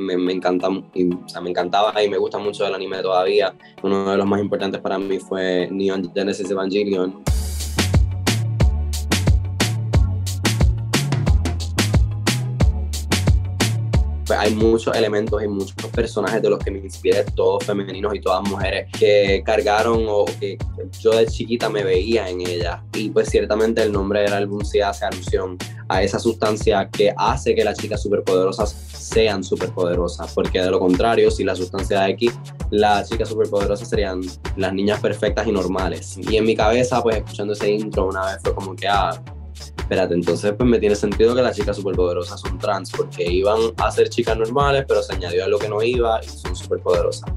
me, me, encanta, sea, me encantaba y me gusta mucho el anime todavía. Uno de los más importantes para mí fue Neon Genesis Evangelion. Hay muchos elementos y muchos personajes de los que me inspiré, todos femeninos y todas mujeres, que cargaron o que yo de chiquita me veía en ellas. Y pues ciertamente el nombre del álbum sí hace alusión a esa sustancia que hace que las chicas superpoderosas sean superpoderosas, porque de lo contrario, si la sustancia es X, las chicas superpoderosas serían las niñas perfectas y normales. Y en mi cabeza, pues escuchando ese intro una vez fue como que, ah, espérate, entonces pues me tiene sentido que las chicas superpoderosas son trans, porque iban a ser chicas normales, pero se añadió a lo que no iba y son superpoderosas.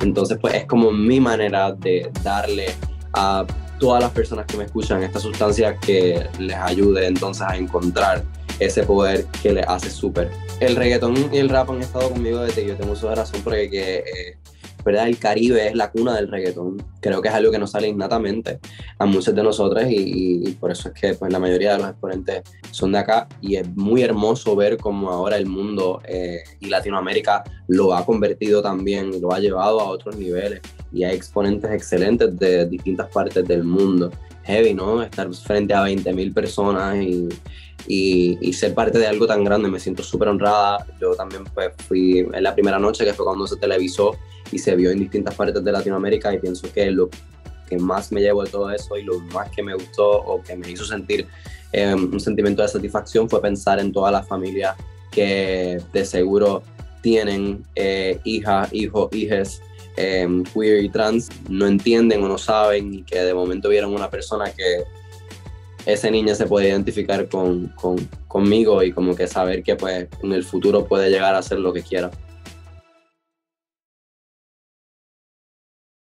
Entonces pues es como mi manera de darle a todas las personas que me escuchan esta sustancia que les ayude entonces a encontrar ese poder que les hace súper. El reggaetón y el rap han estado conmigo desde que yo tengo uso de razón porque eh, ¿verdad? El Caribe es la cuna del reggaetón. Creo que es algo que nos sale innatamente a muchos de nosotros y, por eso es que pues, la mayoría de los exponentes son de acá y es muy hermoso ver cómo ahora el mundo eh, y Latinoamérica lo ha convertido también, lo ha llevado a otros niveles y hay exponentes excelentes de distintas partes del mundo. Heavy, ¿no? Estar frente a 20.000 personas y, y, ser parte de algo tan grande. Me siento súper honrada. Yo también pues, fui en la primera noche, que fue cuando se televisó y se vio en distintas partes de Latinoamérica y pienso que lo que más me llevo de todo eso y lo más que me gustó o que me hizo sentir eh, un sentimiento de satisfacción fue pensar en todas las familias que de seguro tienen eh, hijas, hijos, hijas eh, queer y trans, no entienden o no saben y que de momento vieron una persona que ese niño se puede identificar con, con, conmigo y como que saber que pues en el futuro puede llegar a hacer lo que quiera.